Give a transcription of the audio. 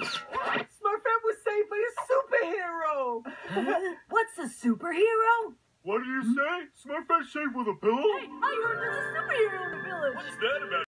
Smurfette was saved by a superhero. What's a superhero? What did you say? Smurfette shaved with a pillow? I heard there's a superhero in the village. What's that about?